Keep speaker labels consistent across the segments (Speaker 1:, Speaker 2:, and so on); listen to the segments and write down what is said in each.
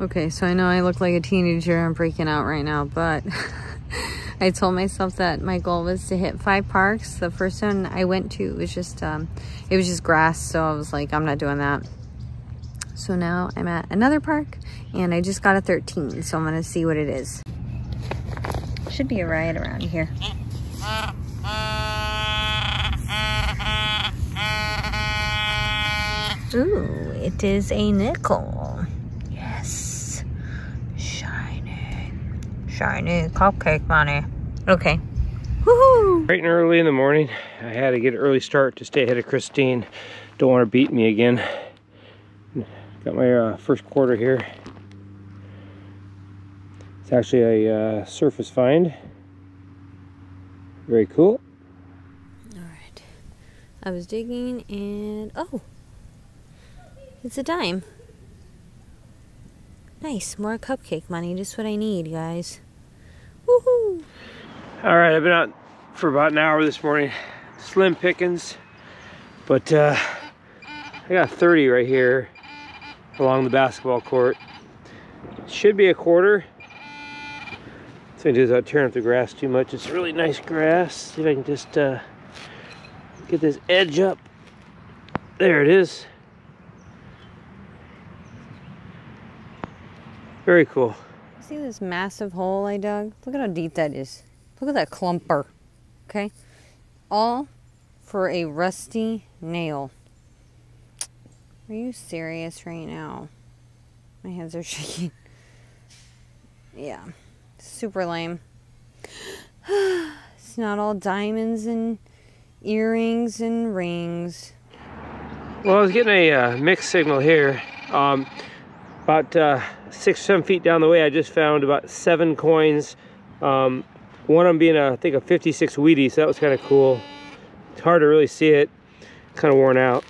Speaker 1: Okay, so I know I look like a teenager. I'm freaking out right now, but I told myself that my goal was to hit five parks. The first one I went to was just, um, it was just grass. So I was like, I'm not doing that. So now I'm at another park and I just got a 13. So I'm going to see what it is. Should be a riot around here. Ooh, it is a nickel. Yes. Shiny. Shiny cupcake money. Okay. Woohoo!
Speaker 2: Bright and early in the morning. I had to get an early start to stay ahead of Christine. Don't want to beat me again. Got my uh, first quarter here. It's actually a uh, surface find. Very cool.
Speaker 1: All right. I was digging and oh, it's a dime. Nice, more cupcake money. Just what I need, guys. Woohoo!
Speaker 2: All right, I've been out for about an hour this morning. Slim pickings, but uh, I got 30 right here along the basketball court. Should be a quarter. What's gonna do is not tearing up the grass too much. It's really nice grass. See if I can just uh, get this edge up. There it is. Very cool.
Speaker 1: See this massive hole I dug? Look at how deep that is. Look at that clumper. Okay? All for a rusty nail. Are you serious right now? My hands are shaking. Yeah. Super lame. it's not all diamonds and earrings and rings.
Speaker 2: Well, I was getting a uh, mixed signal here. Um, about uh, six, seven feet down the way, I just found about seven coins. Um, one of them being, a, I think, a 56 Wheatie, so that was kind of cool. It's hard to really see it. kind of worn out.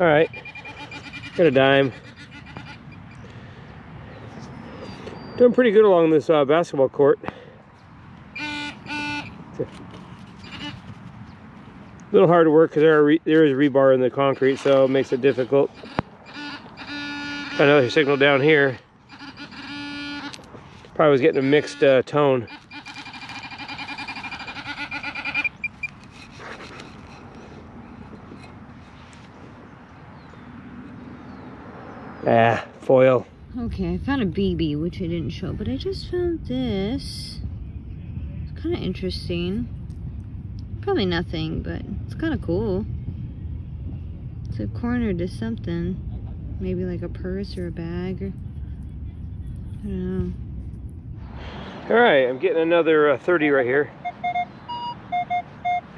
Speaker 2: All right, got a dime. Doing pretty good along this uh, basketball court. A little hard to work because there, there is rebar in the concrete, so it makes it difficult. Another signal down here. Probably was getting a mixed uh, tone. Ah, foil.
Speaker 1: Okay, I found a BB, which I didn't show, but I just found this. It's kind of interesting. Probably nothing, but it's kind of cool. It's a corner to something. Maybe like a purse or a bag or... I don't know.
Speaker 2: Alright, I'm getting another uh, 30 right here.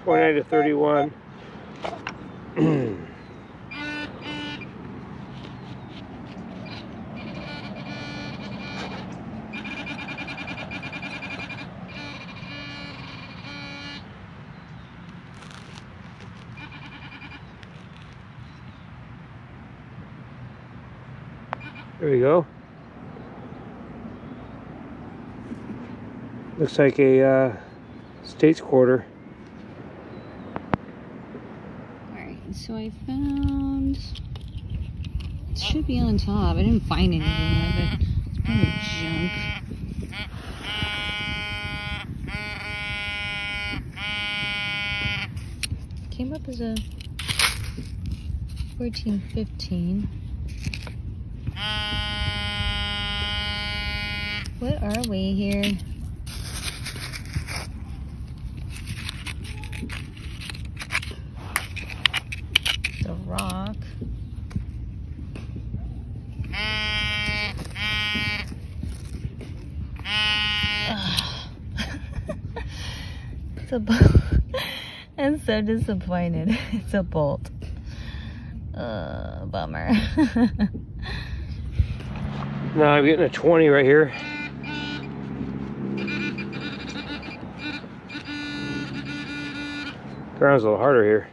Speaker 2: 29 to 31. There we go. Looks like a uh, state's quarter.
Speaker 1: Alright, so I found... It should be on top. I didn't find anything but it's probably junk. Came up as a 14, 15. What are we here? The rock. it's a bolt. I'm so disappointed. It's a bolt. Uh, bummer.
Speaker 2: Now I'm getting a 20 right here. ground's a little harder here.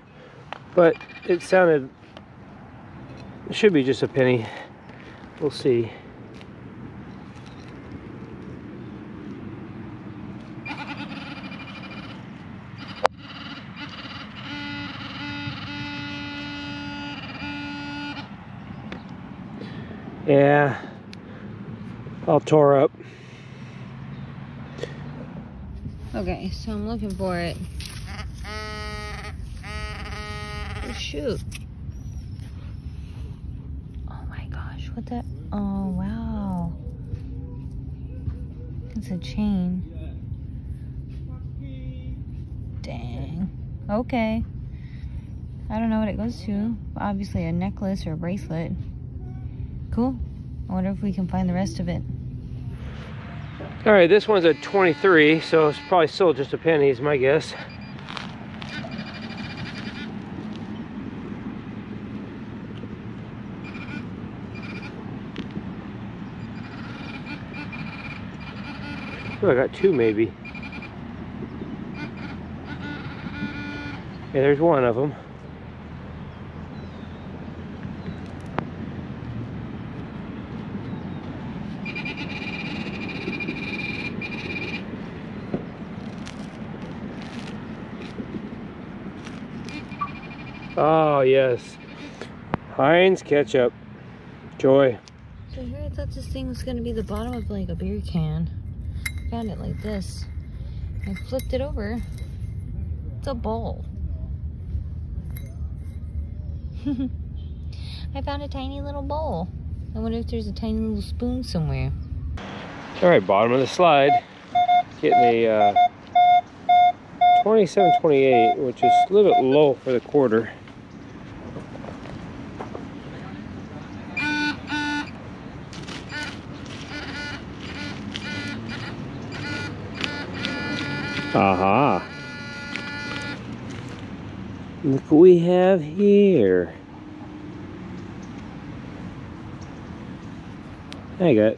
Speaker 2: But it sounded, it should be just a penny. We'll see. Yeah, all tore up.
Speaker 1: Okay, so I'm looking for it. Shoot. Oh my gosh, what the? Oh, wow. It's a chain. Dang. Okay. I don't know what it goes to. Obviously a necklace or a bracelet. Cool. I wonder if we can find the rest of it.
Speaker 2: All right, this one's a 23, so it's probably still just a penny is my guess. Oh, I got two maybe. Yeah, there's one of them. Oh, ah, yes. Heinz ketchup. Joy.
Speaker 1: So here I thought this thing was going to be the bottom of like a beer can. Found it like this. I flipped it over. It's a bowl. I found a tiny little bowl. I wonder if there's a tiny little spoon somewhere.
Speaker 2: All right, bottom of the slide. Getting a uh, 27.28, which is a little bit low for the quarter. Aha. Look what we have here. I got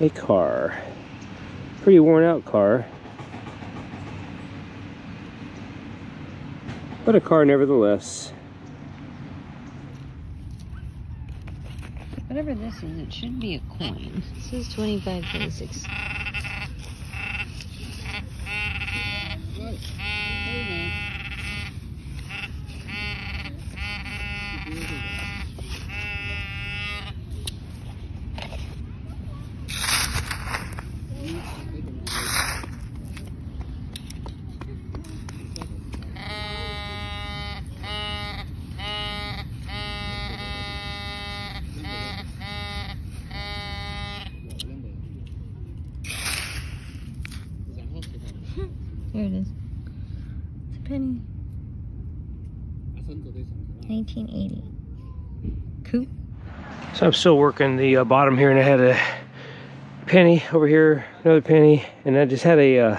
Speaker 2: a car. Pretty worn out car. But a car nevertheless.
Speaker 1: Whatever this is, it should be a coin. This is 25, 26. There it is. It's a penny. 1980. Cool.
Speaker 2: So I'm still working the uh, bottom here and I had a penny over here, another penny, and I just had a uh,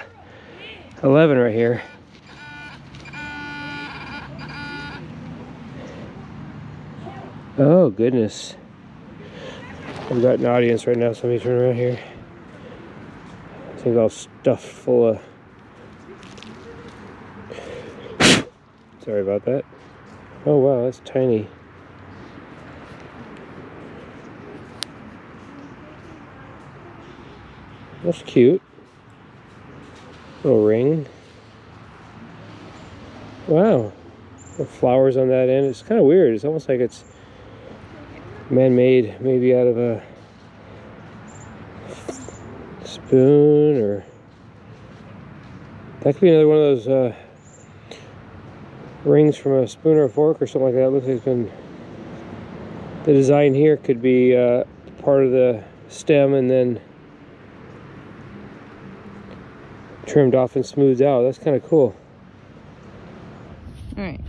Speaker 2: 11 right here. Oh goodness. I've got an audience right now, so let me turn around here. I think all stuffed full of Sorry about that. Oh wow, that's tiny. That's cute. Little ring. Wow. The flowers on that end. It's kind of weird. It's almost like it's man-made, maybe out of a spoon or that could be another one of those uh, rings from a spoon or a fork or something like that. It looks like it's been the design here could be uh, part of the stem and then trimmed off and smoothed out. That's kind of cool.
Speaker 1: All right.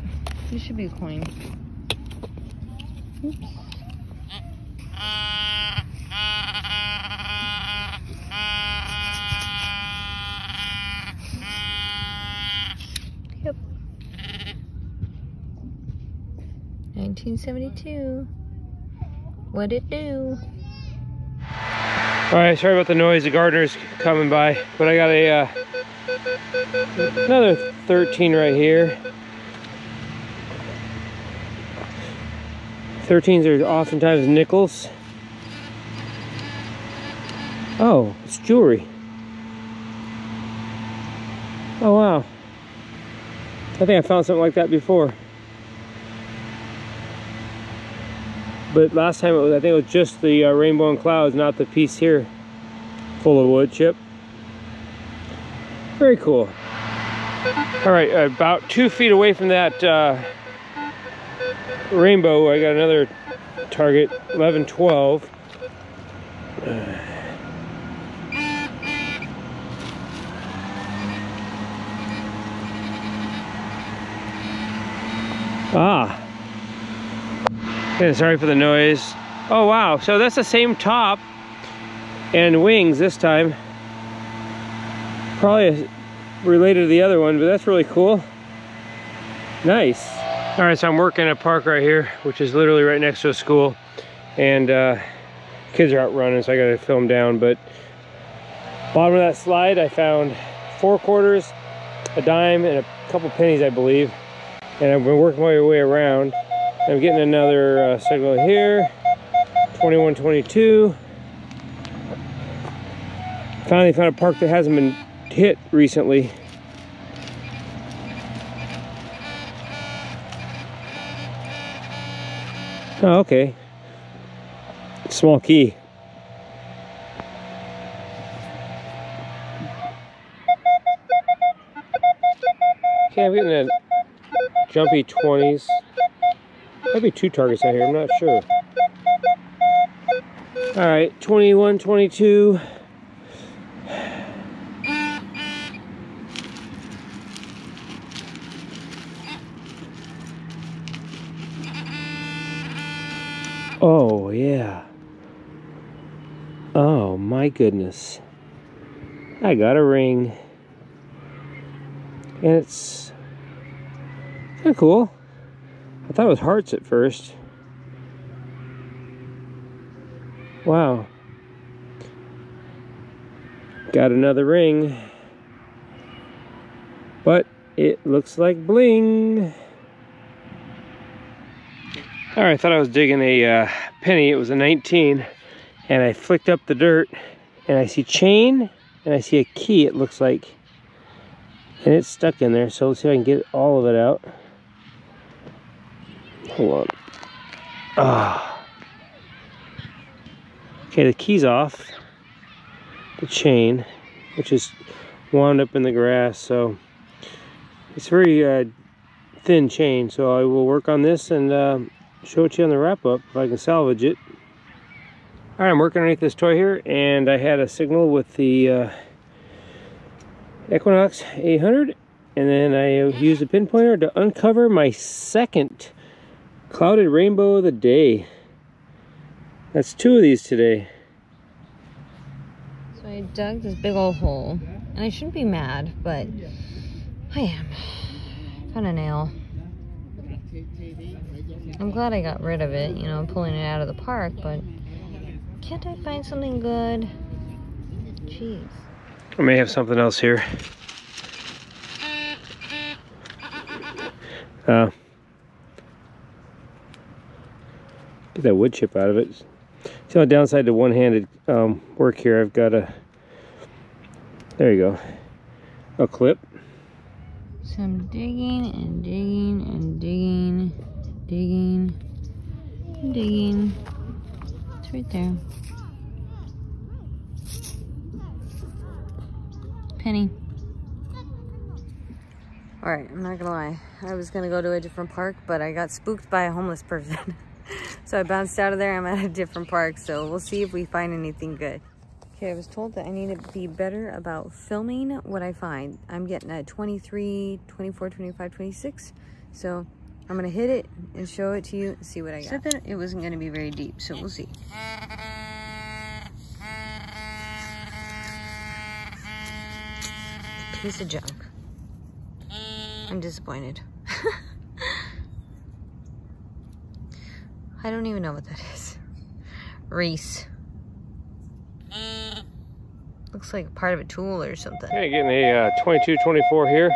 Speaker 1: This should be a coin. Oops. Yep. 1972. What it do?
Speaker 2: All right, sorry about the noise. The gardener's coming by, but I got a uh, another 13 right here. 13s are oftentimes nickels. Oh, it's jewelry. Oh wow. I think I found something like that before. but last time it was, I think it was just the uh, rainbow and clouds, not the piece here full of wood chip. Very cool. All right, about two feet away from that uh, rainbow, I got another target, 11, 12. Ah. Okay, sorry for the noise. Oh, wow. So that's the same top and wings this time. Probably related to the other one, but that's really cool. Nice. All right, so I'm working a park right here, which is literally right next to a school. And uh, kids are out running, so I gotta film down. But bottom of that slide, I found four quarters, a dime, and a couple pennies, I believe and I've been working my way around. I'm getting another uh, signal here, 2122. Finally found a park that hasn't been hit recently. Oh, okay. Small key. Okay, I'm getting a jumpy 20s. Maybe two targets out here, I'm not sure. All right, 21, 22. Oh, yeah. Oh, my goodness. I got a ring. And it's Kind of cool. I thought it was hearts at first. Wow. Got another ring. But it looks like bling. All right, I thought I was digging a uh, penny. It was a 19. And I flicked up the dirt and I see chain and I see a key, it looks like. And it's stuck in there. So let's see if I can get all of it out. Hold on. Ah. Okay, the key's off. The chain, which is wound up in the grass, so it's very uh, thin chain. So I will work on this and uh, show it to you on the wrap up if I can salvage it. All right, I'm working underneath this toy here, and I had a signal with the uh, Equinox 800, and then I used a pinpointer to uncover my second Clouded Rainbow of the Day. That's two of these today.
Speaker 1: So I dug this big old hole. And I shouldn't be mad, but I am. Found a nail. I'm glad I got rid of it, you know, pulling it out of the park, but can't I find something good? Jeez.
Speaker 2: I may have something else here. Uh, get that wood chip out of it. See on the downside to one-handed um, work here, I've got a, there you go, a clip.
Speaker 1: So I'm digging and digging and digging, digging, digging. It's right there. Penny. All right, I'm not gonna lie. I was gonna go to a different park, but I got spooked by a homeless person. So I bounced out of there. I'm at a different park. So we'll see if we find anything good. Okay, I was told that I need to be better about filming what I find. I'm getting at 23, 24, 25, 26. So I'm going to hit it and show it to you and see what I got. Said that it wasn't going to be very deep, so we'll see. Piece of junk. I'm disappointed. I don't even know what that is. Reese. Looks like part of a tool or something.
Speaker 2: Okay, getting a uh, 22, 24 here.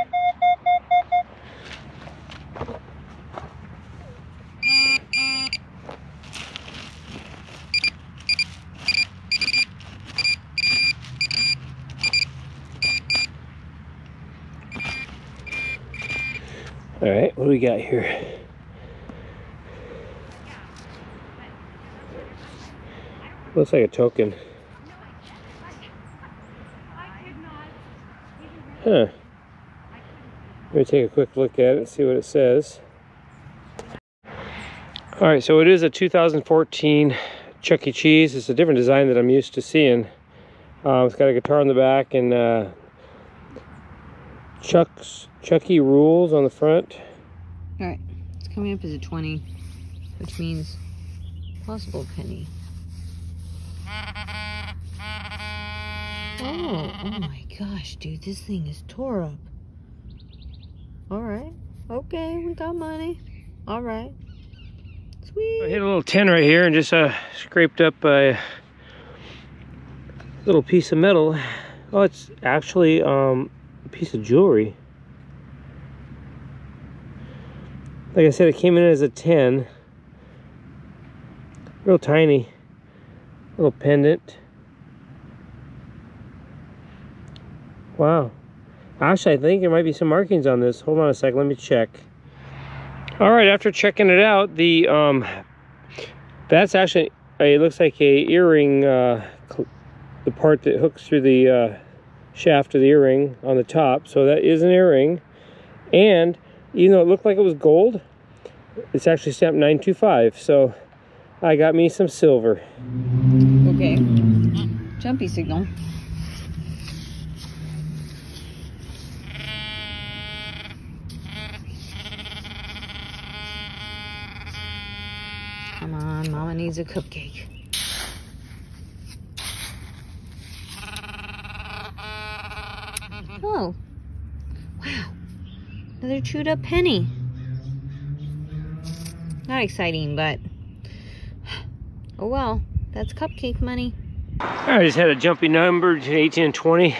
Speaker 2: All right, what do we got here? Looks like a token. Huh. Let me take a quick look at it and see what it says. All right, so it is a 2014 Chuck E. Cheese. It's a different design that I'm used to seeing. Uh, it's got a guitar on the back and uh, Chuck's Chucky rules on the front.
Speaker 1: All right, it's coming up as a 20, which means possible penny. Oh, oh my gosh, dude, this thing is tore up. All right, okay, we got money. All right, sweet.
Speaker 2: I hit a little tin right here and just uh, scraped up a little piece of metal. Oh, it's actually um, a piece of jewelry. Like I said, it came in as a 10. Real tiny. Little pendant. Wow. Actually, I think there might be some markings on this. Hold on a second, let me check. All right, after checking it out, the um, that's actually, it looks like a earring, uh, the part that hooks through the uh, shaft of the earring on the top. So that is an earring. And even though it looked like it was gold, it's actually stamped 925. So I got me some silver.
Speaker 1: Okay. Jumpy signal. Come on, Mama needs a cupcake. Oh. Wow. Another chewed up penny. Not exciting, but oh well. That's cupcake money.
Speaker 2: I just had a jumpy number to 18 and 20.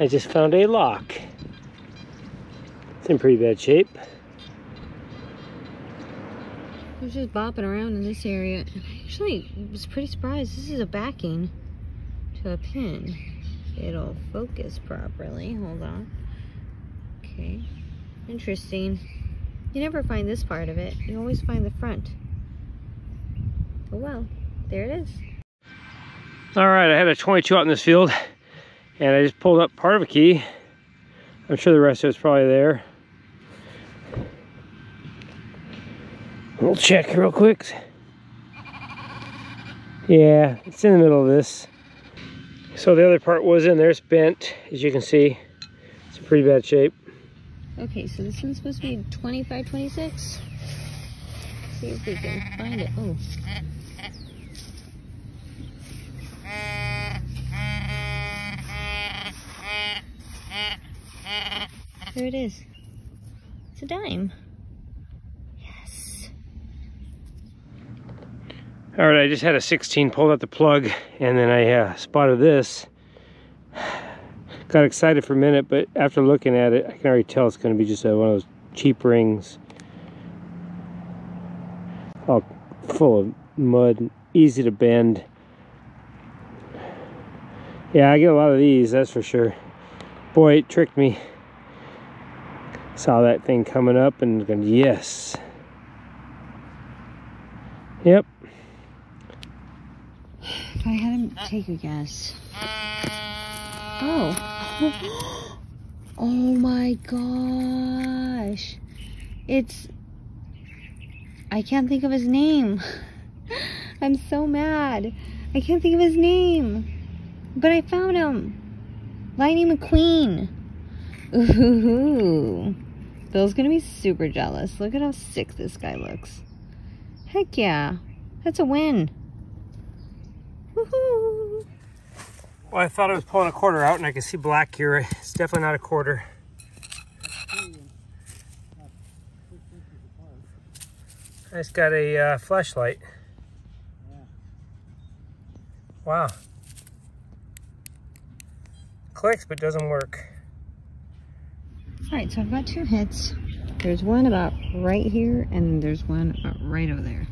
Speaker 2: I just found a lock. It's in pretty bad shape.
Speaker 1: I was just bopping around in this area. and I actually was pretty surprised. This is a backing to a pin. It'll focus properly. Hold on. Okay. Interesting. You never find this part of it. You always find the front. Oh well. There it is.
Speaker 2: All right, I had a 22 out in this field and I just pulled up part of a key. I'm sure the rest of it's probably there. We'll check real quick. Yeah, it's in the middle of this. So the other part was in there, it's bent, as you can see. It's in pretty bad shape.
Speaker 1: Okay, so this one's supposed to be 25, 26. See if we can find it. Oh. There it is. It's a dime. Yes.
Speaker 2: All right, I just had a 16 pulled out the plug and then I uh, spotted this. Got excited for a minute, but after looking at it, I can already tell it's going to be just a, one of those cheap rings. All full of mud, easy to bend. Yeah, I get a lot of these, that's for sure. Boy, it tricked me. Saw that thing coming up and going, yes. Yep.
Speaker 1: If I had him take a guess. Oh. Oh my gosh. It's. I can't think of his name. I'm so mad. I can't think of his name. But I found him. Lightning McQueen. Ooh. Bill's gonna be super jealous. Look at how sick this guy looks. Heck yeah. That's a win. Woohoo.
Speaker 2: Well, I thought I was pulling a quarter out and I can see black here. It's definitely not a quarter. I just got a uh, flashlight. Wow. Clicks but doesn't work.
Speaker 1: All right, so I've got two hits. There's one about right here, and there's one right over there.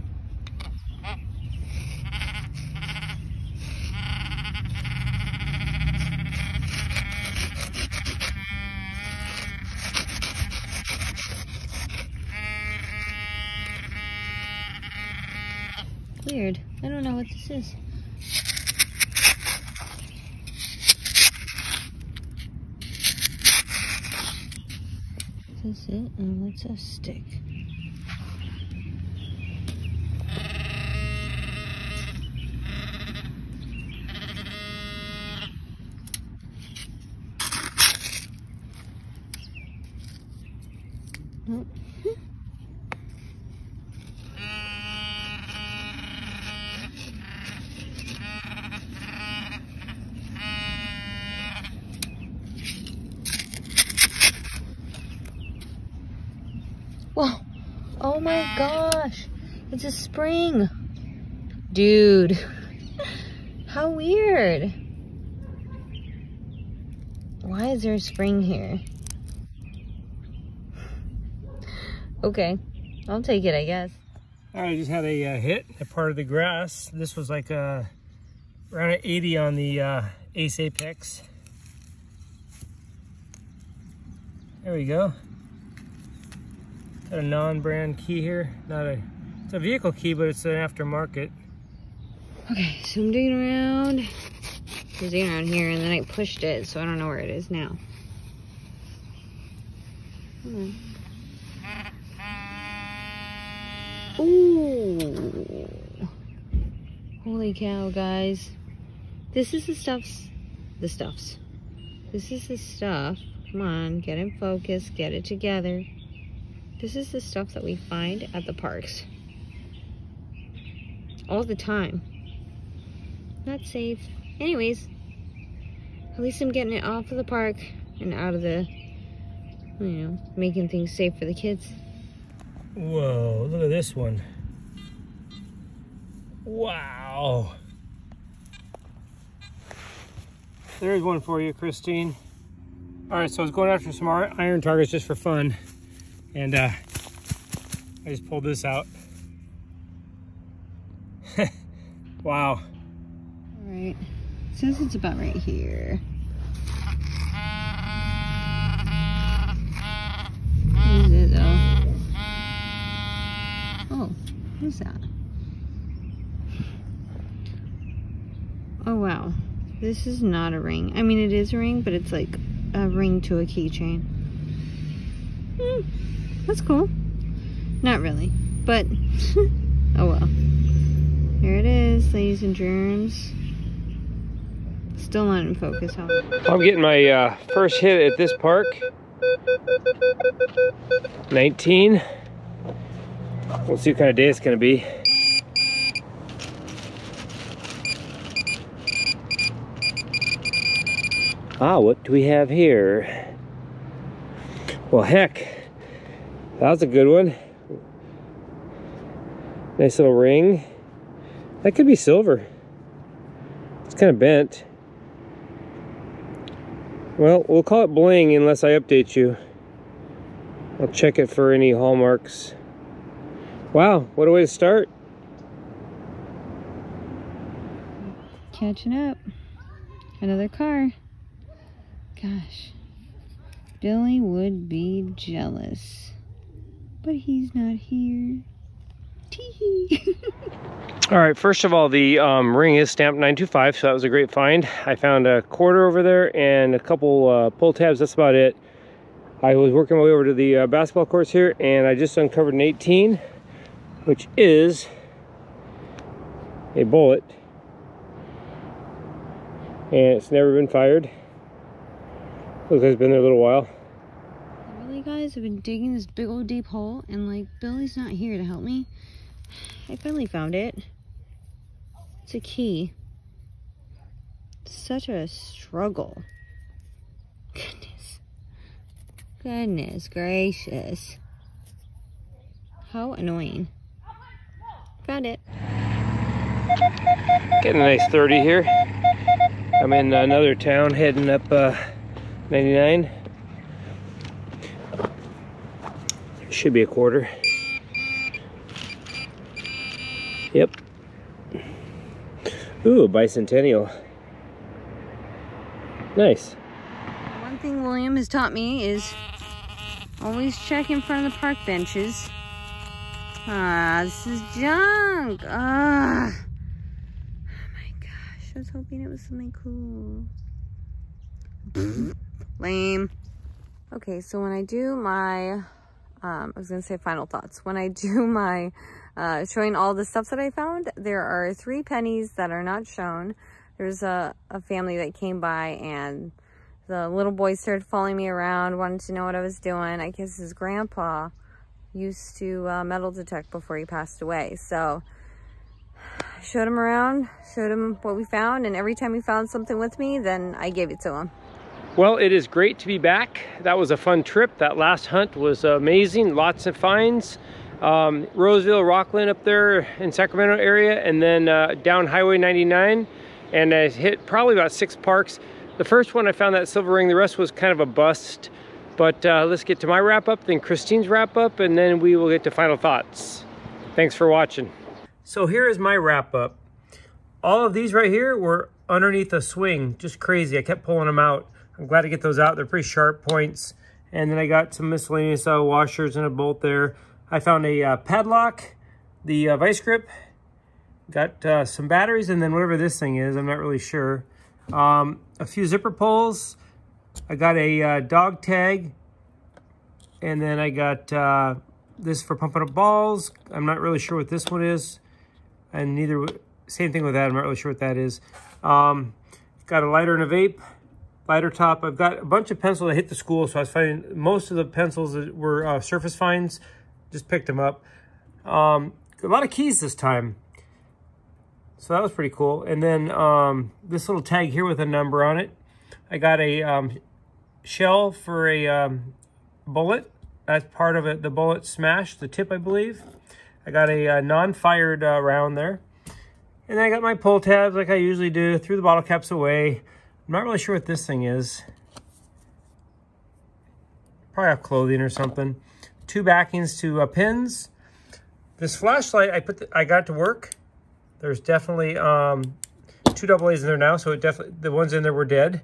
Speaker 1: boxes. This is it, and it's a stick. Spring. Dude. How weird. Why is there a spring here? Okay. I'll take it, I guess.
Speaker 2: I just had a uh, hit, a part of the grass. This was like uh, around an 80 on the uh, Ace Apex. There we go. Got a non-brand key here. Not a, it's a vehicle key, but it's an aftermarket.
Speaker 1: Okay, so I'm digging around. I was digging around here and then I pushed it, so I don't know where it is now. Ooh. Holy cow, guys. This is the stuffs. The stuffs. This is the stuff. Come on, get in focus, get it together. This is the stuff that we find at the parks. All the time. Not safe. Anyways, at least I'm getting it off of the park and out of the, you know, making things safe for the kids.
Speaker 2: Whoa, look at this one. Wow. There's one for you, Christine. All right, so I was going after some iron targets just for fun. And uh, I just pulled this out. Wow.
Speaker 1: All right, it says it's about right here. What is it though? Oh, what is that? Oh wow, this is not a ring. I mean, it is a ring, but it's like a ring to a keychain. Hmm, that's cool. Not really, but oh well. Here it is, ladies and germs. Still not in focus, huh?
Speaker 2: I'm getting my uh, first hit at this park. 19. We'll see what kind of day it's gonna be. Ah, what do we have here? Well, heck, that was a good one. Nice little ring. That could be silver. It's kind of bent. Well, we'll call it bling unless I update you. I'll check it for any hallmarks. Wow, what a way to start.
Speaker 1: Catching up. Another car. Gosh. Billy would be jealous. But he's not here.
Speaker 2: All right, first of all, the um, ring is stamped 925, so that was a great find. I found a quarter over there and a couple uh, pull tabs, that's about it. I was working my way over to the uh, basketball courts here and I just uncovered an 18, which is a bullet. And it's never been fired. Looks like it's been there a little while.
Speaker 1: Really, guys? I've been digging this big old deep hole, and like Billy's not here to help me. I finally found it. It's a key. Such a struggle. Goodness. Goodness gracious. How annoying. Found it.
Speaker 2: Getting a nice 30 here. I'm in another town heading up uh, 99. Should be a quarter. Yep. Ooh, bicentennial. Nice.
Speaker 1: One thing William has taught me is always check in front of the park benches. Ah, this is junk. Ah. Oh my gosh, I was hoping it was something cool. Lame. Okay, so when I do my, um, I was to say final thoughts. When I do my uh, showing all the stuff that I found, there are three pennies that are not shown. There's a, a family that came by and the little boy started following me around, wanted to know what I was doing. I guess his grandpa used to uh, metal detect before he passed away. So showed him around, showed him what we found, and every time he found something with me, then I gave it to him.
Speaker 2: Well, it is great to be back. That was a fun trip. That last hunt was amazing. Lots of finds. Um, Roseville, Rocklin up there in Sacramento area, and then uh, down Highway 99. And I hit probably about six parks. The first one I found that silver ring, the rest was kind of a bust. But uh, let's get to my wrap up, then Christine's wrap up, and then we will get to final thoughts. Thanks for watching. So here is my wrap up. All of these right here were underneath a swing, just crazy. I kept pulling them out. I'm glad to get those out. They're pretty sharp points. And then I got some miscellaneous uh, washers and a bolt there. I found a uh, padlock, the uh, vice grip, got uh, some batteries, and then whatever this thing is, I'm not really sure. Um, a few zipper pulls. I got a uh, dog tag, and then I got uh, this for pumping up balls. I'm not really sure what this one is, and neither, same thing with that. I'm not really sure what that is. Um, got a lighter and a vape lighter top. I've got a bunch of pencils that hit the school, so I was finding most of the pencils that were uh, surface finds. Just picked them up. Um, a lot of keys this time. So that was pretty cool. And then um, this little tag here with a number on it. I got a um, shell for a um, bullet. That's part of it. The bullet smashed, the tip, I believe. I got a, a uh, non-fired uh, round there. And then I got my pull tabs like I usually do. Threw the bottle caps away. I'm not really sure what this thing is. Probably have clothing or something. Two backings to uh, pins. This flashlight I put the, I got to work. There's definitely um, two double A's in there now, so it definitely the ones in there were dead.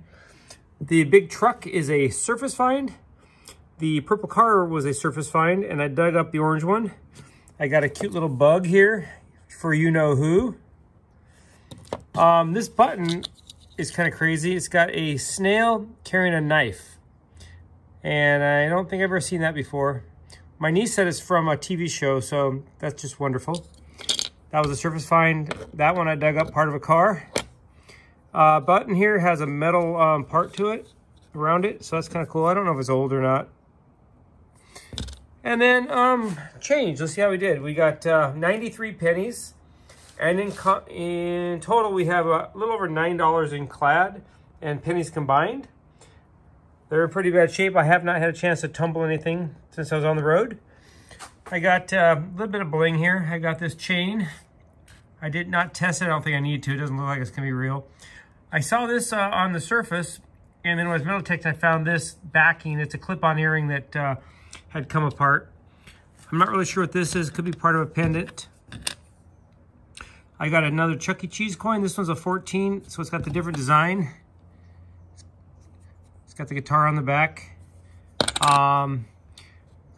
Speaker 2: The big truck is a surface find. The purple car was a surface find, and I dug up the orange one. I got a cute little bug here for you know who. Um, this button is kind of crazy. It's got a snail carrying a knife. And I don't think I've ever seen that before. My niece said it's from a TV show, so that's just wonderful. That was a surface find. That one I dug up part of a car. Uh, button here has a metal um, part to it, around it, so that's kind of cool. I don't know if it's old or not. And then um, change. Let's see how we did. We got uh, 93 pennies. And in, in total, we have a little over $9 in clad and pennies combined. They're in pretty bad shape. I have not had a chance to tumble anything since I was on the road. I got uh, a little bit of bling here. I got this chain. I did not test it. I don't think I need to. It doesn't look like it's going to be real. I saw this uh, on the surface, and then when I was metal I found this backing. It's a clip-on earring that uh, had come apart. I'm not really sure what this is. Could be part of a pendant. I got another Chuck E. Cheese coin. This one's a 14, so it's got the different design. It's got the guitar on the back. Um,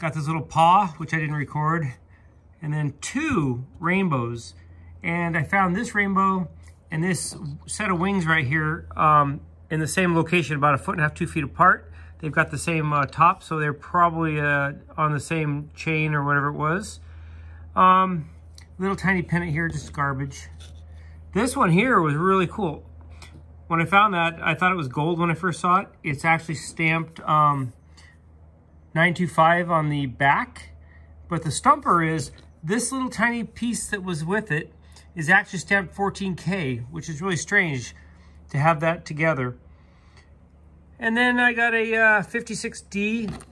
Speaker 2: got this little paw, which I didn't record. And then two rainbows. And I found this rainbow and this set of wings right here um, in the same location, about a foot and a half, two feet apart. They've got the same uh, top, so they're probably uh, on the same chain or whatever it was. Um, Little tiny pennant here, just garbage. This one here was really cool. When I found that, I thought it was gold when I first saw it. It's actually stamped um, 925 on the back. But the stumper is, this little tiny piece that was with it is actually stamped 14K, which is really strange to have that together. And then I got a uh, 56D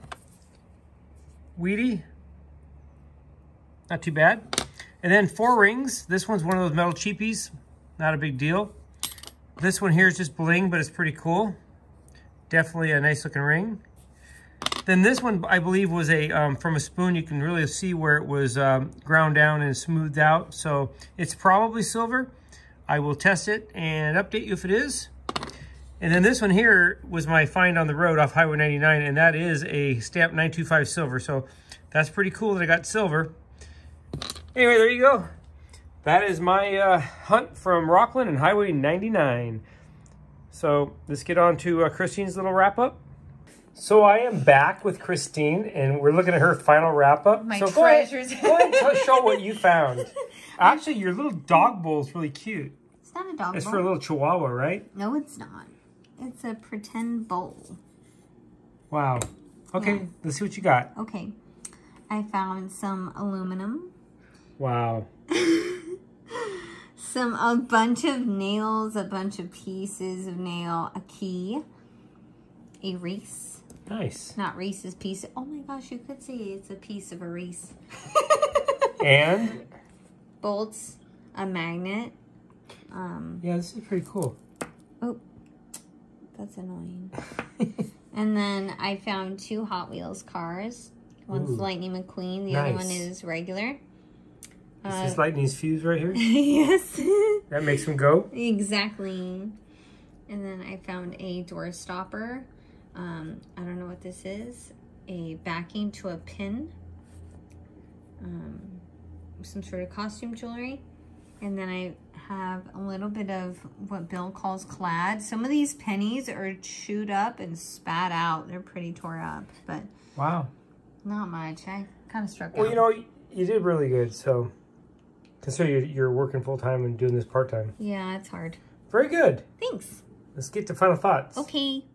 Speaker 2: Wheatie. Not too bad. And then four rings. This one's one of those metal cheapies. Not a big deal. This one here is just bling, but it's pretty cool. Definitely a nice looking ring. Then this one, I believe, was a um, from a spoon. You can really see where it was um, ground down and smoothed out. So it's probably silver. I will test it and update you if it is. And then this one here was my find on the road off Highway 99, and that is a stamp 925 silver. So that's pretty cool that I got silver. Anyway, there you go. That is my uh, hunt from Rocklin and Highway 99. So let's get on to uh, Christine's little wrap up. So I am back with Christine, and we're looking at her final wrap up.
Speaker 1: My
Speaker 2: so go ahead,
Speaker 1: treasures.
Speaker 2: go ahead and show what you found. Actually, your little dog bowl is really cute.
Speaker 1: It's not a dog bowl.
Speaker 2: It's
Speaker 1: bowl.
Speaker 2: for a little chihuahua, right?
Speaker 1: No, it's not. It's a pretend bowl.
Speaker 2: Wow. Okay,
Speaker 1: Yeah.
Speaker 2: let's see what you got.
Speaker 1: Okay. I found some aluminum,
Speaker 2: Wow.
Speaker 1: some a bunch of nails, a bunch of pieces of nail, a key, a Reese.
Speaker 2: Nice.
Speaker 1: Not Reese's piece. Oh my gosh, you could say it's a piece of a Reese.
Speaker 2: And
Speaker 1: Bolts, a magnet. Um,
Speaker 2: yeah, this is pretty cool.
Speaker 1: oh, that's annoying. And then I found two Hot Wheels cars. One's
Speaker 2: Ooh.
Speaker 1: Lightning McQueen, the other one is regular.
Speaker 2: This is
Speaker 1: Uh,
Speaker 2: this lightning's fuse right here?
Speaker 1: yes.
Speaker 2: That makes him go.
Speaker 1: exactly. And then I found a door stopper. Um, I don't know what this is. A backing to a pin. Um, some sort of costume jewelry. And then I have a little bit of what Bill calls clad. Some of these pennies are chewed up and spat out. They're pretty tore up, but
Speaker 2: Wow.
Speaker 1: not much. I kind of struck
Speaker 2: Well,
Speaker 1: out.
Speaker 2: you know, you did really good. So consider you're, you're working full time and doing this part time.
Speaker 1: yeah, it's hard.
Speaker 2: Very good.
Speaker 1: Thanks.
Speaker 2: Let's get to final thoughts.
Speaker 1: Okay.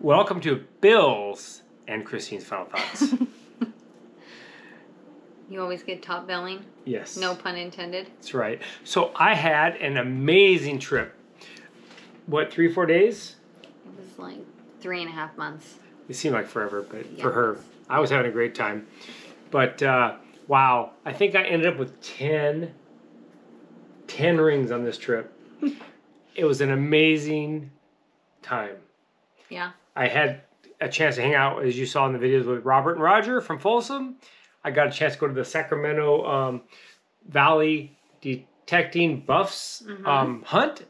Speaker 2: Welcome to Bill's and Christine's final thoughts.
Speaker 1: You always get top billing.
Speaker 2: yes.
Speaker 1: No pun intended.
Speaker 2: That's right. So I had an amazing trip. What, three, four days?
Speaker 1: It was like three and a half months.
Speaker 2: It seemed like forever, but for her, I was having a great time. But uh, wow, I think I ended up with 10, 10 rings on this trip. it was an amazing time.
Speaker 1: Yeah.
Speaker 2: I had a chance to hang out, as you saw in the videos, with Robert and Roger from Folsom. I got a chance to go to the Sacramento um, Valley Detecting Buffs
Speaker 1: Mhm.
Speaker 2: um, hunt.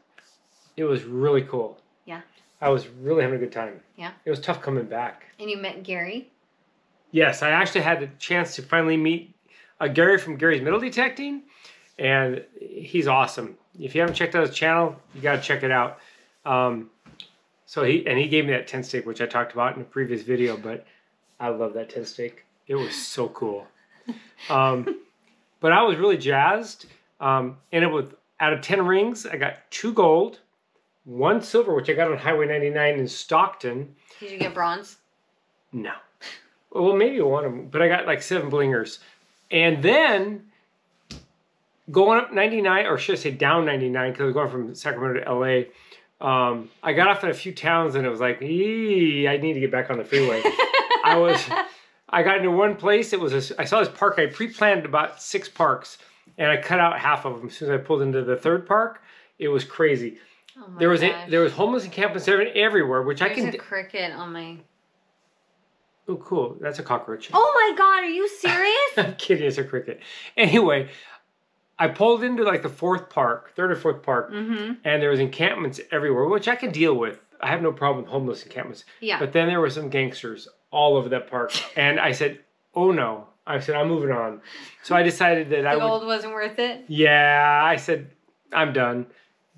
Speaker 2: It was really cool.
Speaker 1: Yeah.
Speaker 2: I was really having a good time.
Speaker 1: Yeah.
Speaker 2: It was tough coming back.
Speaker 1: And you met Gary.
Speaker 2: Yes, I actually had the chance to finally meet uh, Gary from Gary's Metal Detecting, and he's awesome. If you haven't checked out his channel, you got to check it out. Um, so he and he gave me that tent stake, which I talked about in a previous video. But I love that tent stake. It was so cool. Um, but I was really jazzed. Um, ended with out of ten rings, I got two gold, one silver, which I got on Highway 99 in Stockton.
Speaker 1: Did you get bronze?
Speaker 2: No. Well, maybe one of them, but I got like seven blingers. And then going up 99, or should I say down 99, because I was going from Sacramento to LA. Um, I got off at a few towns and it was like, "Ee, I need to get back on the freeway. I was, I got into one place. It was, a, I saw this park. I pre planned about six parks and I cut out half of them as soon as I pulled into the third park. It was crazy.
Speaker 1: Oh my
Speaker 2: There was a, there was homeless encampments everywhere, which I can.
Speaker 1: There's
Speaker 2: can.
Speaker 1: a cricket on my.
Speaker 2: Oh, cool. That's a cockroach.
Speaker 1: Oh my god! Are you serious?
Speaker 2: I'm kidding, it's a cricket. Anyway, I pulled into like the fourth park, third or fourth park,
Speaker 1: mm-hmm.
Speaker 2: and there was encampments everywhere, which I can deal with. I have no problem with homeless encampments.
Speaker 1: Yeah.
Speaker 2: But then there were some gangsters all over that park, and I said, "Oh no!" I said, "I'm moving on." So I decided that I
Speaker 1: the
Speaker 2: would.
Speaker 1: gold wasn't worth it.
Speaker 2: Yeah, I said, "I'm done."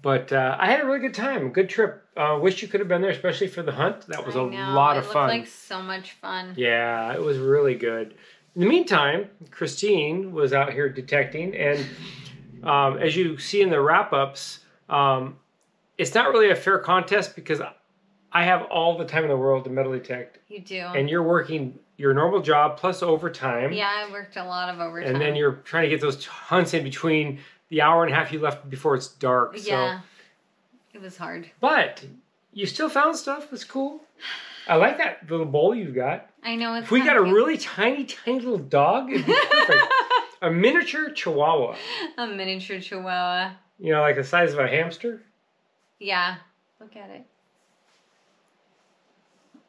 Speaker 2: But uh, I had a really good time, good trip. Uh, wish you could have been there, especially for the hunt. That was
Speaker 1: I
Speaker 2: a
Speaker 1: know,
Speaker 2: lot of fun.
Speaker 1: like so much fun.
Speaker 2: Yeah, it was really good. In the meantime, Christine was out here detecting, and um, as you see in the wrap ups, um, it's not really a fair contest because I have all the time in the world to metal detect,
Speaker 1: You do.
Speaker 2: and you're working your normal job plus overtime,
Speaker 1: yeah, I worked a lot of overtime.
Speaker 2: and then you're trying to get those hunts in between the hour and a half you left before it's dark. So,
Speaker 1: Yeah. It was hard.
Speaker 2: but you still found stuff. It's cool. I like that little bowl you've got.
Speaker 1: I know it's.
Speaker 2: If we got a really tiny, tiny little dog, it'd be perfect. a miniature chihuahua.
Speaker 1: a miniature chihuahua.
Speaker 2: You know, like the size of a hamster.
Speaker 1: Yeah. Look at it.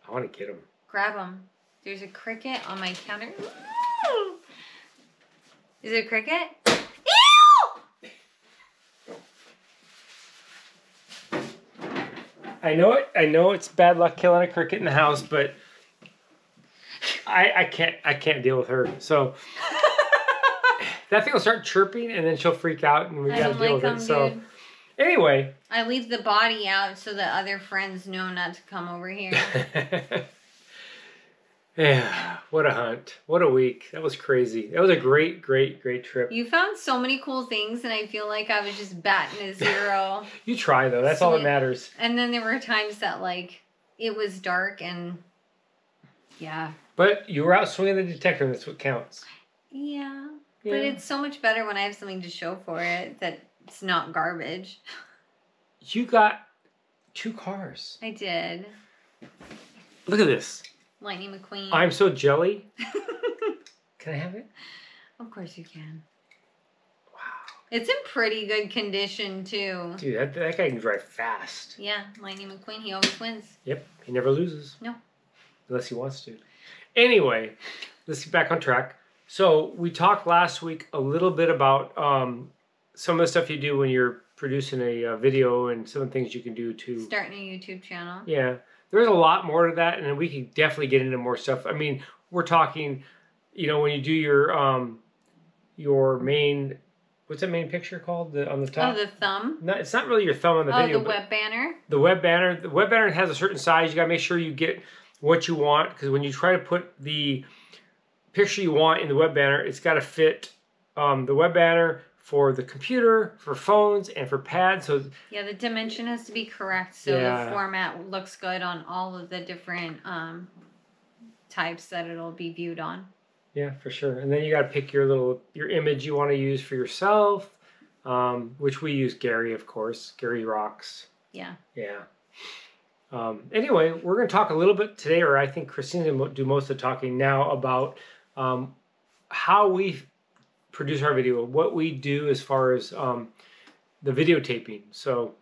Speaker 2: I want to get him.
Speaker 1: Grab him. There's a cricket on my counter. Ooh. Is it a cricket? Ew!
Speaker 2: I know it. I know it's bad luck killing a cricket in the house, but I, I can't. I can't deal with her. So that thing will start chirping, and then she'll freak out, and we
Speaker 1: I
Speaker 2: got to
Speaker 1: don't
Speaker 2: deal
Speaker 1: like
Speaker 2: with
Speaker 1: them,
Speaker 2: it. So
Speaker 1: dude.
Speaker 2: Anyway.
Speaker 1: I leave the body out so that other friends know not to come over here.
Speaker 2: yeah, what a hunt. What a week. That was crazy. That was a great, great, great trip.
Speaker 1: You found so many cool things, and I feel like I was just batting a zero.
Speaker 2: you try, though. That's all that matters.
Speaker 1: And then there were times that, like, it was dark and. Yeah.
Speaker 2: But you were out swinging the detector, and that's what counts.
Speaker 1: Yeah. yeah. But it's so much better when I have something to show for it that it's not garbage.
Speaker 2: You got two cars.
Speaker 1: I did.
Speaker 2: Look at this.
Speaker 1: Lightning McQueen.
Speaker 2: I'm so jelly. can I have it?
Speaker 1: Of course you can. Wow. It's in pretty good condition too.
Speaker 2: Dude, that, that guy can drive fast.
Speaker 1: Yeah, Lightning McQueen, he always wins.
Speaker 2: Yep, he never loses.
Speaker 1: No.
Speaker 2: Unless he wants to. Anyway, let's get back on track. So we talked last week a little bit about um, some of the stuff you do when you're producing a uh, video and some of the things you can do to
Speaker 1: starting a YouTube channel.
Speaker 2: Yeah, there's a lot more to that, and we can definitely get into more stuff. I mean, we're talking, you know, when you do your um, your main, what's that main picture called? The on the top.
Speaker 1: Oh, the thumb.
Speaker 2: No, it's not really your thumb on the
Speaker 1: oh,
Speaker 2: video.
Speaker 1: Oh, the web banner.
Speaker 2: The web banner. The web banner has a certain size. You got to make sure you get what you want because when you try to put the picture you want in the web banner, it's got to fit um, the web banner for the computer, for phones, and for pads. So
Speaker 1: yeah, the dimension has to be correct, so yeah. the format looks good on all of the different um, types that it'll be viewed on.
Speaker 2: Yeah, for sure. And then you got to pick your little your image you want to use for yourself, um, which we use Gary, of course. Gary rocks.
Speaker 1: Yeah.
Speaker 2: Yeah. Um, anyway, we're going to talk a little bit today, or I think Christine's going to do most of the talking now about um, how we produce our video, what we do as far as um, the videotaping. So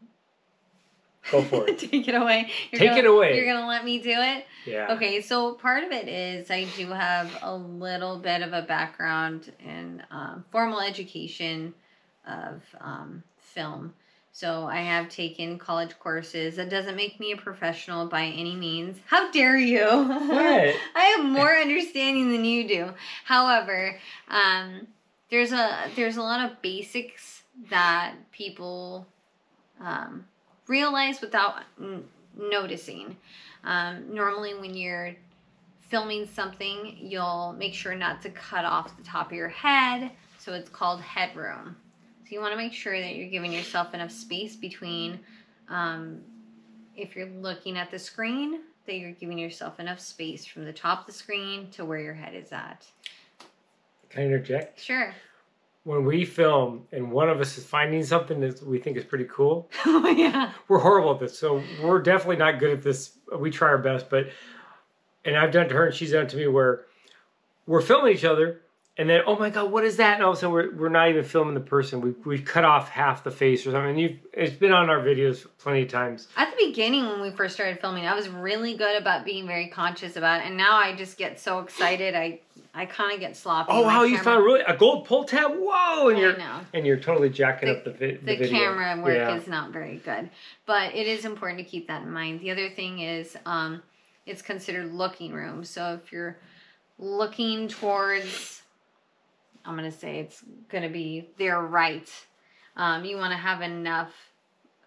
Speaker 2: go for it.
Speaker 1: Take it away.
Speaker 2: You're Take
Speaker 1: gonna,
Speaker 2: it away.
Speaker 1: You're gonna let me do it.
Speaker 2: Yeah.
Speaker 1: Okay. So part of it is I do have a little bit of a background in um, formal education of um, film. So I have taken college courses. That doesn't make me a professional by any means. How dare you?
Speaker 2: What?
Speaker 1: I have more understanding than you do. However, um, there's a there's a lot of basics that people um, realize without n- noticing. Um, normally, when you're filming something, you'll make sure not to cut off the top of your head. So it's called headroom. So you want to make sure that you're giving yourself enough space between, um, if you're looking at the screen, that you're giving yourself enough space from the top of the screen to where your head is at.
Speaker 2: Can I interject?
Speaker 1: Sure.
Speaker 2: When we film and one of us is finding something that we think is pretty cool,
Speaker 1: oh yeah,
Speaker 2: we're horrible at this. So we're definitely not good at this. We try our best, but and I've done it to her and she's done it to me where we're filming each other and then oh my god what is that? And all of a sudden we're, we're not even filming the person. We, we've cut off half the face or something. You've it's been on our videos plenty of times.
Speaker 1: At the beginning when we first started filming i was really good about being very conscious about it. And now i just get so excited. I i kind of get sloppy
Speaker 2: oh wow you found really a gold pull tab? Whoa and
Speaker 1: I
Speaker 2: you're
Speaker 1: know.
Speaker 2: and you're totally jacking
Speaker 1: the,
Speaker 2: up the, vi-
Speaker 1: the,
Speaker 2: the
Speaker 1: camera work
Speaker 2: yeah.
Speaker 1: is not very good. But it is important to keep that in mind. The other thing is um it's considered looking room. So if you're looking towards I'm going to say it's going to be their right. Um, you want to have enough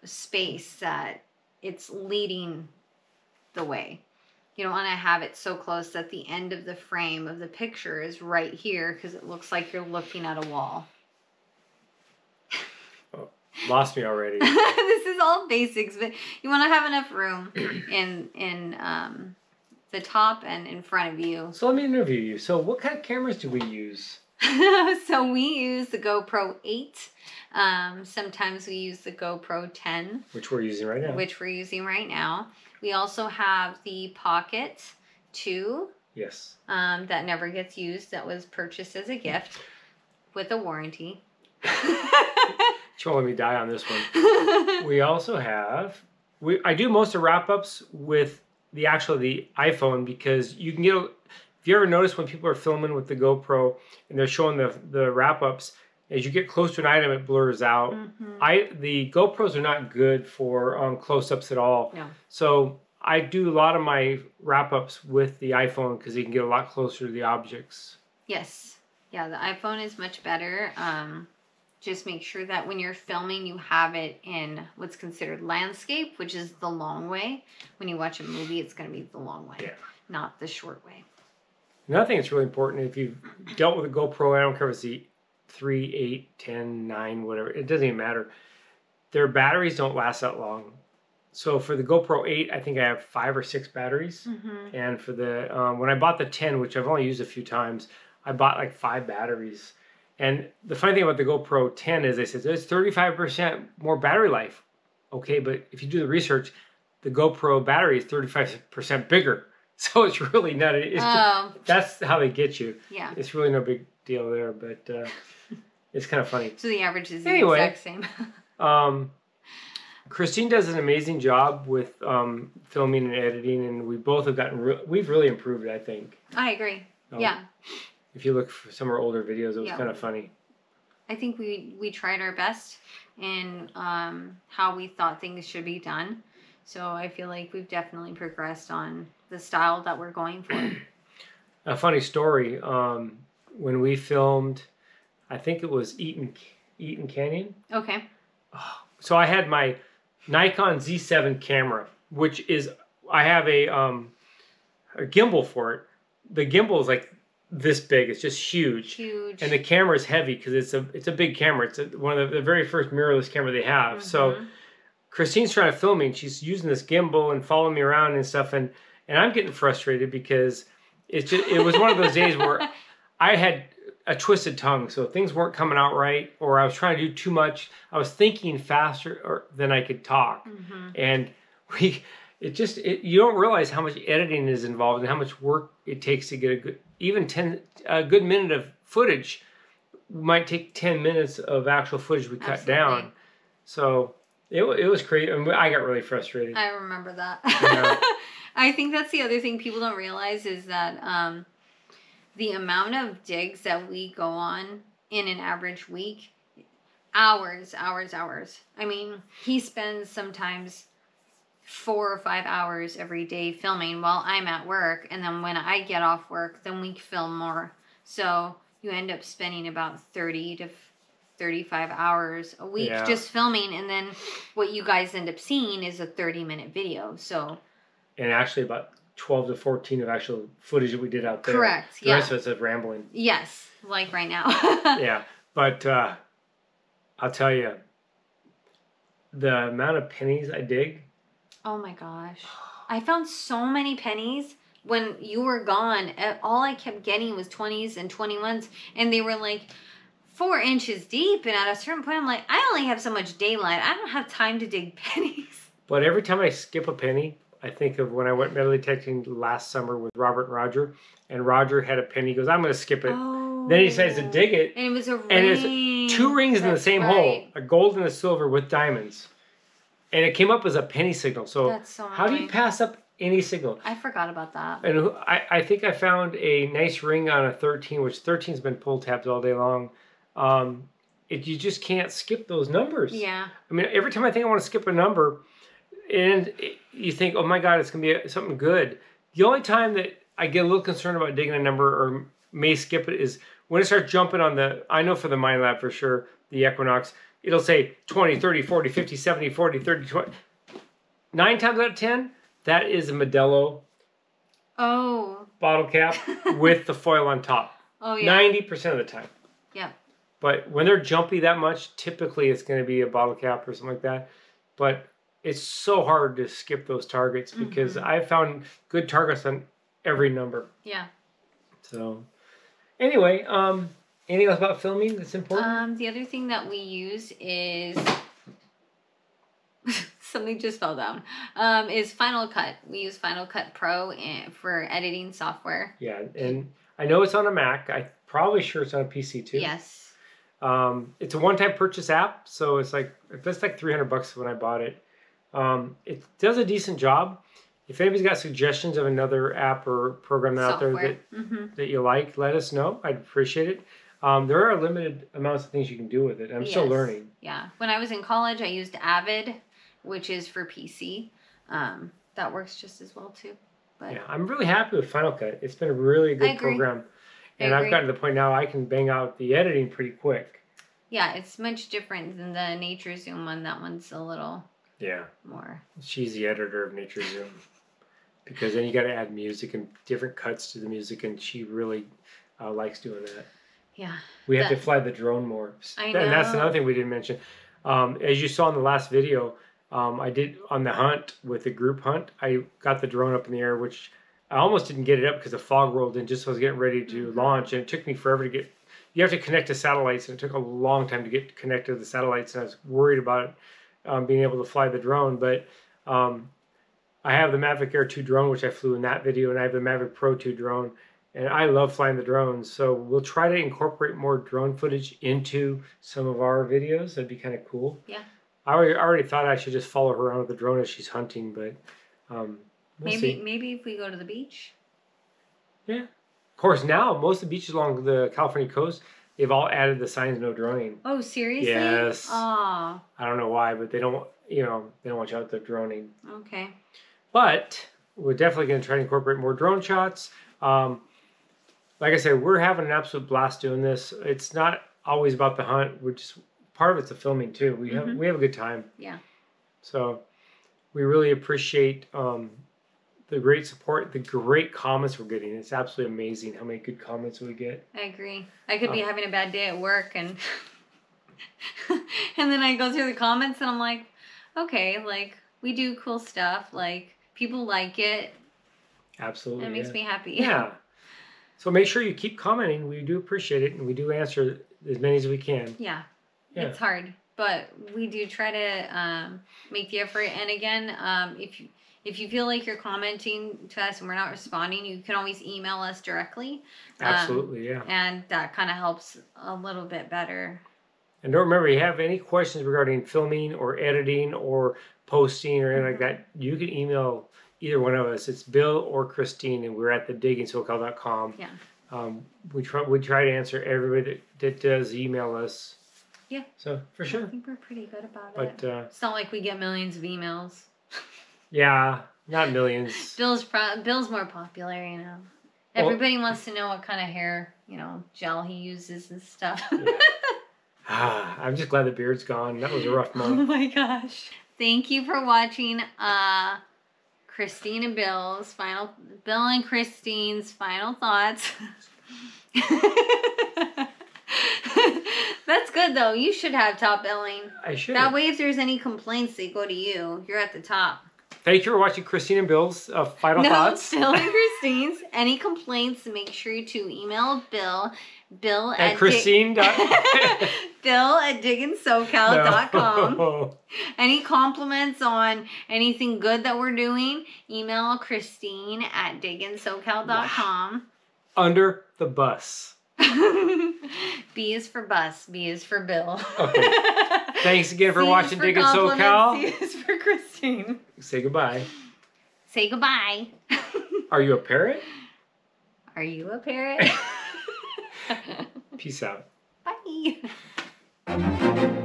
Speaker 1: space that it's leading the way. You don't want to have it so close that the end of the frame of the picture is right here because it looks like you're looking at a wall.
Speaker 2: Oh, lost me already.
Speaker 1: this is all basics, but you want to have enough room in in um, the top and in front of you.
Speaker 2: So let me interview you. So what kind of cameras do we use?
Speaker 1: so we use the GoPro 8. Um, sometimes we use the GoPro 10.
Speaker 2: Which we're using right now.
Speaker 1: Which we're using right now. We also have the Pocket 2.
Speaker 2: Yes.
Speaker 1: Um, that never gets used. That was purchased as a gift with a warranty.
Speaker 2: won't me die on this one. we also have. We I do most of wrap ups with the actual the iPhone because you can get if you ever notice when people are filming with the GoPro and they're showing the the wrap ups, as you get close to an item, it blurs out. Mm-hmm. I the GoPros are not good for um, close ups at all.
Speaker 1: No.
Speaker 2: So I do a lot of my wrap ups with the iPhone because you can get a lot closer to the objects.
Speaker 1: Yes. Yeah, the iPhone is much better. Um, just make sure that when you're filming, you have it in what's considered landscape, which is the long way. When you watch a movie, it's going to be the long way,
Speaker 2: Yeah.
Speaker 1: not the short way.
Speaker 2: Another thing that's really important if you've dealt with a GoPro, I don't care if it's the 3, 8, 10, 9, whatever, it doesn't even matter. Their batteries don't last that long. So for the GoPro 8, I think I have five or six batteries.
Speaker 1: Mm-hmm.
Speaker 2: And for the, um, when I bought the 10, which I've only used a few times, I bought like five batteries. And the funny thing about the GoPro 10 is they said there's 35% more battery life. Okay, but if you do the research, the GoPro battery is 35% bigger. So it's really not, it's
Speaker 1: Oh,
Speaker 2: that's how they get you.
Speaker 1: yeah.
Speaker 2: It's really no big deal there, but uh, it's kind of funny.
Speaker 1: So the average is the exact same.
Speaker 2: Um, Christine does an amazing job with um, filming and editing, and we both have gotten re- we've really improved. I think.
Speaker 1: I agree.
Speaker 2: Um,
Speaker 1: Yeah.
Speaker 2: If you look for some of our older videos, it was
Speaker 1: Yeah.
Speaker 2: kind of funny.
Speaker 1: I think we we tried our best in um, how we thought things should be done. So I feel like we've definitely progressed on the style that we're going for.
Speaker 2: A funny story. Um, when we filmed, I think it was Eaton Eaton Canyon.
Speaker 1: okay.
Speaker 2: So I had my Nikon Z7 camera, which is I have a um, a gimbal for it. The gimbal is like this big. It's just huge.
Speaker 1: Huge.
Speaker 2: and the camera is heavy because it's a it's a big camera. It's a, one of the, the very first mirrorless camera they have. So
Speaker 1: Mhm.
Speaker 2: Christine's trying to film me, and she's using this gimbal and following me around and stuff, and and I'm getting frustrated because it's just it was one of those days where I had a twisted tongue, so things weren't coming out right, or I was trying to do too much. I was thinking faster or, than I could talk,
Speaker 1: Mhm.
Speaker 2: and we it just it, you don't realize how much editing is involved and how much work it takes to get a good even 10 a good minute of footage might take 10 minutes of actual footage we cut
Speaker 1: Absolutely.
Speaker 2: down so it it was crazy I, mean, I got really frustrated
Speaker 1: I remember that.
Speaker 2: Yeah.
Speaker 1: I think that's the other thing people don't realize is that um, the amount of digs that we go on in an average week, hours, hours, hours. I mean, he spends sometimes four or five hours every day filming while I'm at work, and then when I get off work, then we film more. So you end up spending about 30 to 35 hours a week
Speaker 2: Yeah.
Speaker 1: just filming, and then what you guys end up seeing is a 30 minute video. So
Speaker 2: and actually about 12 to 14 of actual footage that we did out there
Speaker 1: Correct,
Speaker 2: the
Speaker 1: yeah.
Speaker 2: rest of it's of rambling
Speaker 1: Yes, like right now.
Speaker 2: yeah but uh i'll tell you the amount of pennies i dig
Speaker 1: Oh my gosh. I found so many pennies when you were gone. All I kept getting was 20s and 21s, and they were like four inches deep. And at a certain point, I'm like, I only have so much daylight. I don't have time to dig pennies.
Speaker 2: But every time I skip a penny, I think of when I went metal detecting last summer with Robert and Roger, and Roger had a penny. He goes, "I'm going to skip it."
Speaker 1: Oh.
Speaker 2: Then he decides to dig it,
Speaker 1: And it was a ring.
Speaker 2: and it's two rings in the
Speaker 1: That's
Speaker 2: same hole, a gold and a silver with diamonds, and it came up as a penny signal. So
Speaker 1: That's so
Speaker 2: how do you pass up any signal?
Speaker 1: I forgot about that.
Speaker 2: And I, I think I found a nice ring on a 13, which 13's been pull tabs all day long. Um, it, you just can't skip those numbers.
Speaker 1: Yeah.
Speaker 2: I mean, every time I think I want to skip a number, and you think, oh my God, it's going to be something good. The only time that I get a little concerned about digging a number or may skip it is when it starts jumping on the, I know for the Minelab for sure, the Equinox, it'll say 20, 30, 40, 50, 70, 40, 30, 20. Nine times out of 10, that is a Modelo
Speaker 1: Oh.
Speaker 2: bottle cap with the foil on top.
Speaker 1: Oh, yeah.
Speaker 2: 90% of the time.
Speaker 1: Yeah.
Speaker 2: But when they're jumpy that much, typically it's going to be a bottle cap or something like that. But it's so hard to skip those targets because
Speaker 1: Mm-hmm.
Speaker 2: I found good targets on every number.
Speaker 1: Yeah.
Speaker 2: So, anyway, um, anything else about filming that's important?
Speaker 1: Um, the other thing that we use is something just fell down. Um, is Final Cut. We use Final Cut Pro for editing software.
Speaker 2: yeah, and I know it's on a Mac. I probably sure it's on a PC too.
Speaker 1: Yes.
Speaker 2: Um, it's a one-time purchase app, so it's like that's like 300 bucks when I bought it. Um, it does a decent job. If anybody's got suggestions of another app or program out there
Speaker 1: software.
Speaker 2: that,
Speaker 1: hmm
Speaker 2: that you like, let us know. I'd appreciate it. Um, there are limited amounts of things you can do with it. I'm still learning.
Speaker 1: Yeah. When I was in college, I used Avid, which is for PC. Um, that works just as well too. But
Speaker 2: Yeah, I'm really happy with Final Cut. It's been a really good program, and I've gotten to the point now I can bang out the editing pretty quick.
Speaker 1: Yeah, it's much different than the Nature Zoom one. That one's a little
Speaker 2: Yeah.
Speaker 1: more.
Speaker 2: She's the editor of Nature Zoom. Because then you got to add music and different cuts to the music, and she really uh, likes doing that.
Speaker 1: Yeah.
Speaker 2: We have to fly the drone more.
Speaker 1: I know.
Speaker 2: And that's another thing we didn't mention. Um, as you saw in the last video, um, I did on the hunt with the group hunt. I got the drone up in the air, which I almost didn't get it up because the fog rolled in just as I was getting ready to
Speaker 1: Mhm.
Speaker 2: launch, and it took me forever to get. You have to connect to satellites, and it took a long time to get connected to the satellites, and I was worried about um, being able to fly the drone. But um, I have the Mavic Air 2 drone, which I flew in that video, and I have the Mavic Pro 2 drone, and I love flying the drones. So we'll try to incorporate more drone footage into some of our videos. That'd be kind of cool.
Speaker 1: Yeah.
Speaker 2: I already, I already thought I should just follow her around with the drone as she's hunting, but um, we'll
Speaker 1: maybe
Speaker 2: see.
Speaker 1: maybe if we go to the beach. Yeah.
Speaker 2: Of course, now most of the beaches along the California coast, they've all added the signs no droning.
Speaker 1: Oh, seriously?
Speaker 2: Yes.
Speaker 1: Oh,
Speaker 2: I don't know why, but they don't, you know, they don't want you out there droning.
Speaker 1: okay.
Speaker 2: But we're definitely going to try to incorporate more drone shots. Um, like I said, we're having an absolute blast doing this. It's not always about the hunt. We're just part of it's the filming too. We have
Speaker 1: Mhm.
Speaker 2: we have a good time.
Speaker 1: Yeah.
Speaker 2: So we really appreciate um, the great support, the great comments we're getting. It's absolutely amazing how many good comments we get.
Speaker 1: I agree. I could be
Speaker 2: Oh.
Speaker 1: having a bad day at work and and then I go through the comments and I'm like, okay, like we do cool stuff. Like people like it.
Speaker 2: Absolutely.
Speaker 1: It makes
Speaker 2: yeah.
Speaker 1: me happy.
Speaker 2: Yeah. So make sure you keep commenting. We do appreciate it, and we do answer as many as we can.
Speaker 1: Yeah.
Speaker 2: Yeah.
Speaker 1: It's hard, but we do try to um, make the effort. And again, um, if you if you feel like you're commenting to us and we're not responding, you can always email us directly, Um,
Speaker 2: Absolutely, yeah.
Speaker 1: and that kind of helps a little bit better.
Speaker 2: And don't remember, if you have any questions regarding filming or editing or posting or anything like that, you can email either one of us. It's Bill or Christine, and we're at the digginsocal.com.
Speaker 1: Yeah.
Speaker 2: Um, we try we try to answer everybody that, that does email us.
Speaker 1: Yeah.
Speaker 2: So for sure.
Speaker 1: I think we're pretty good about it.
Speaker 2: But uh,
Speaker 1: It's not like we get millions of emails.
Speaker 2: yeah, not millions.
Speaker 1: Bill's pro- Bill's more popular, you know.
Speaker 2: Well-
Speaker 1: Everybody wants to know what kind of hair, you know, gel he uses and stuff.
Speaker 2: Yeah. ah, I'm just glad the beard's gone. That was a rough
Speaker 1: oh
Speaker 2: month.
Speaker 1: my gosh. Thank you for watching uh Christine and Bill's final Bill and Christine's final thoughts. That's good though. You should have top billing.
Speaker 2: I should.
Speaker 1: That way if there's any complaints they go to you. You're at the top.
Speaker 2: Thank you for watching Christine and Bill's uh, final
Speaker 1: no,
Speaker 2: thoughts.
Speaker 1: Bill and Christine's. Any complaints, make sure to email Bill. Bill
Speaker 2: At
Speaker 1: at
Speaker 2: Christine.
Speaker 1: Dig- Bill at digginsocal.com.
Speaker 2: No.
Speaker 1: Any compliments on anything good that we're doing, email Christine at digginsocal.com.
Speaker 2: Under the bus.
Speaker 1: B is for bus, B is for Bill.
Speaker 2: Okay. Thanks again for
Speaker 1: C
Speaker 2: watching
Speaker 1: for
Speaker 2: Digging
Speaker 1: compliments,
Speaker 2: SoCal.
Speaker 1: C is for Christine.
Speaker 2: Say goodbye.
Speaker 1: Say goodbye.
Speaker 2: Are you a parrot?
Speaker 1: Are you a parrot?
Speaker 2: Peace out.
Speaker 1: Bye.